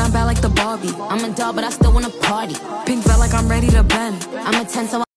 and I'm bad like the Barbie. I'm a doll, but I still wanna party. Pink felt like I'm ready to bend. I'm a 10, so I.